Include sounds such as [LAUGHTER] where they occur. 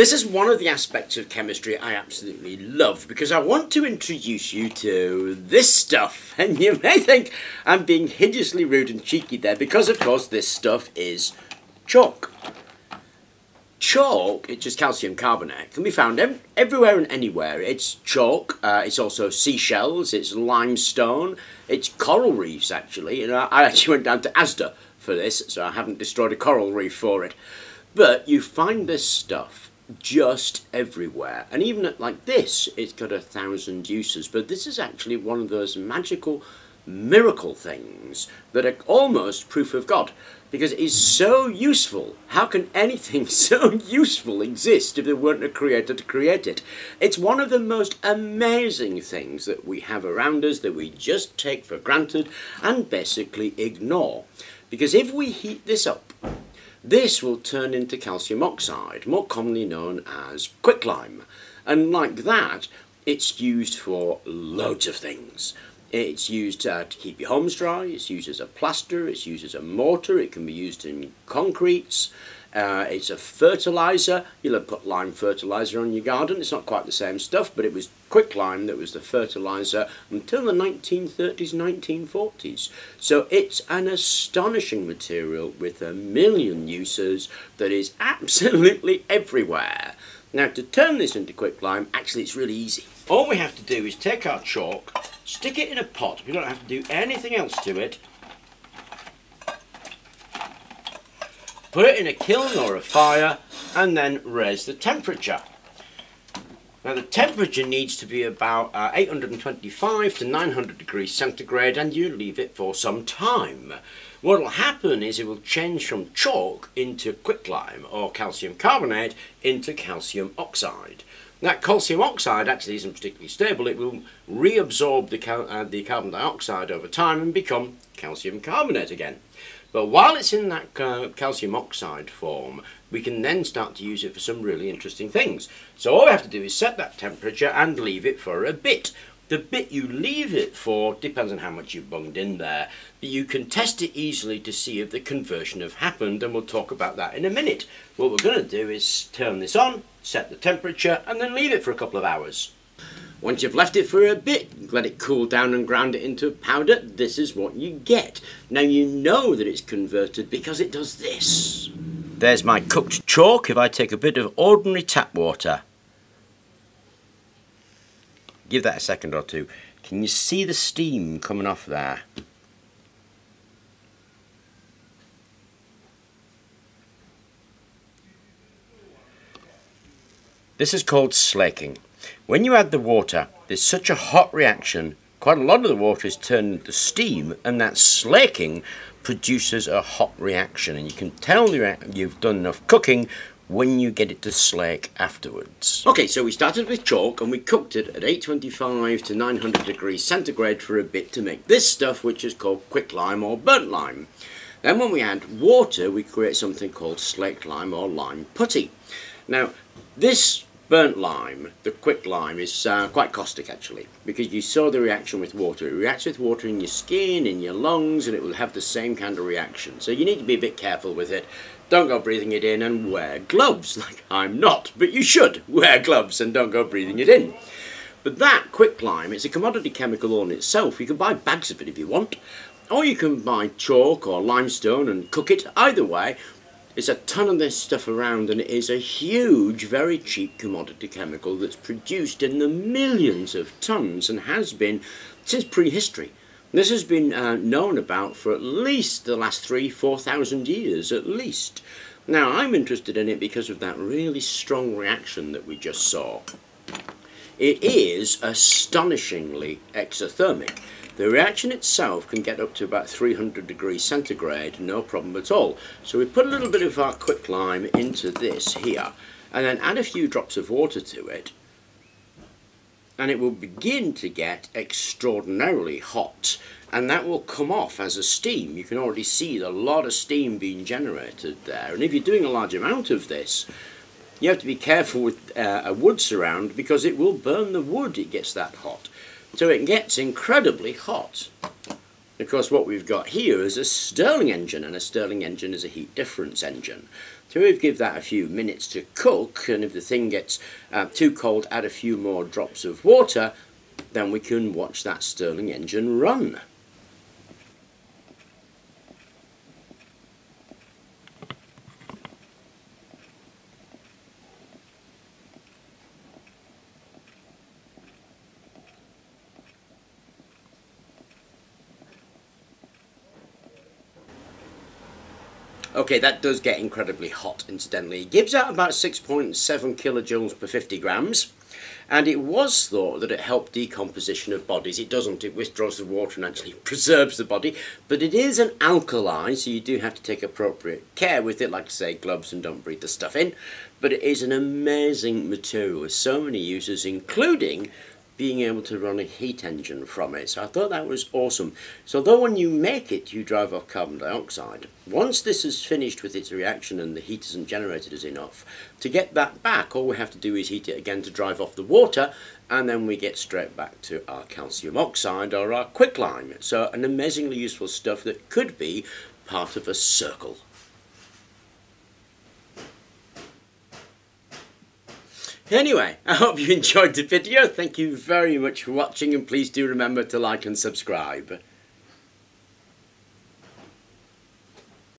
This is one of the aspects of chemistry I absolutely love because I want to introduce you to this stuff. [LAUGHS] And you may think I'm being hideously rude and cheeky there because, of course, this stuff is chalk. Chalk, it's just calcium carbonate, can be found ev everywhere and anywhere. It's chalk, uh, it's also seashells, it's limestone, it's coral reefs actually. And I, I actually went down to Asda for this, so I haven't destroyed a coral reef for it. But you find this stuff just everywhere. And even like this, it's got a thousand uses. But this is actually one of those magical miracle things that are almost proof of God because it is so useful. How can anything [LAUGHS] so useful exist if there weren't a creator to create it? It's one of the most amazing things that we have around us that we just take for granted and basically ignore. Because if we heat this up, this will turn into calcium oxide, more commonly known as quicklime. And like that, it's used for loads of things. It's used uh, to keep your homes dry, it's used as a plaster, it's used as a mortar, it can be used in concretes, uh, it's a fertilizer. You'll have put lime fertilizer on your garden. It's not quite the same stuff, but it was quicklime that was the fertilizer until the 1930s, 1940s. So it's an astonishing material with a million uses that is absolutely everywhere. Now to turn this into quicklime, actually it's really easy. All we have to do is take our chalk, stick it in a pot. We don't have to do anything else to it. Put it in a kiln or a fire and then raise the temperature. Now the temperature needs to be about uh, 825 to 900 degrees centigrade and you leave it for some time. What will happen is it will change from chalk into quicklime or calcium carbonate into calcium oxide. That calcium oxide actually isn't particularly stable. It will reabsorb the, uh, the carbon dioxide over time and become calcium carbonate again. But while it's in that calcium oxide form, we can then start to use it for some really interesting things. So all we have to do is set that temperature and leave it for a bit. The bit you leave it for depends on how much you've bunged in there, but you can test it easily to see if the conversion have happened, and we'll talk about that in a minute. What we're going to do is turn this on, set the temperature, and then leave it for a couple of hours. Once you've left it for a bit, let it cool down and ground it into powder, this is what you get. Now you know that it's converted because it does this. There's my cooked chalk if I take a bit of ordinary tap water give that a second or two. Can you see the steam coming off there? This is called slaking. When you add the water, there's such a hot reaction, quite a lot of the water is turned into steam, and that slaking produces a hot reaction. And you can tell you've done enough cooking when you get it to slake afterwards. Okay, so we started with chalk and we cooked it at 825 to 900 degrees centigrade for a bit to make this stuff which is called quicklime or burnt lime. Then when we add water, we create something called slaked lime or lime putty. Now, this burnt lime, the quick lime, is uh, quite caustic actually because you saw the reaction with water. It reacts with water in your skin, in your lungs, and it will have the same kind of reaction. So you need to be a bit careful with it. Don't go breathing it in and wear gloves, [LAUGHS] like I'm not, but you should wear gloves and don't go breathing it in. But that quick lime, it's a commodity chemical all in itself. You can buy bags of it if you want, or you can buy chalk or limestone and cook it. Either way, there's a ton of this stuff around and it is a huge, very cheap commodity chemical that's produced in the millions of tons and has been since prehistory. This has been uh, known about for at least the last three, four thousand years at least. Now I'm interested in it because of that really strong reaction that we just saw. It is astonishingly exothermic. The reaction itself can get up to about 300 degrees centigrade, no problem at all. So we put a little bit of our quicklime into this here, and then add a few drops of water to it, and it will begin to get extraordinarily hot and that will come off as a steam. You can already see a lot of steam being generated there and if you're doing a large amount of this you have to be careful with uh, a wood surround because it will burn the wood it gets that hot. So it gets incredibly hot. Of course what we've got here is a Stirling engine and a Stirling engine is a heat difference engine. So we give that a few minutes to cook and if the thing gets uh, too cold add a few more drops of water then we can watch that Stirling engine run. Okay, that does get incredibly hot, incidentally. It gives out about 6.7 kilojoules per 50 grams, and it was thought that it helped decomposition of bodies. It doesn't, it withdraws the water and actually [LAUGHS] preserves the body, but it is an alkali, so you do have to take appropriate care with it, like say, gloves and don't breathe the stuff in. But it is an amazing material with so many uses, including being able to run a heat engine from it. So I thought that was awesome. So though when you make it, you drive off carbon dioxide, once this is finished with its reaction and the heat isn't generated as enough, to get that back, all we have to do is heat it again to drive off the water, and then we get straight back to our calcium oxide or our quicklime. So an amazingly useful stuff that could be part of a circle. Anyway, [LAUGHS] I hope you enjoyed the video. Thank you very much for watching and please do remember to like and subscribe.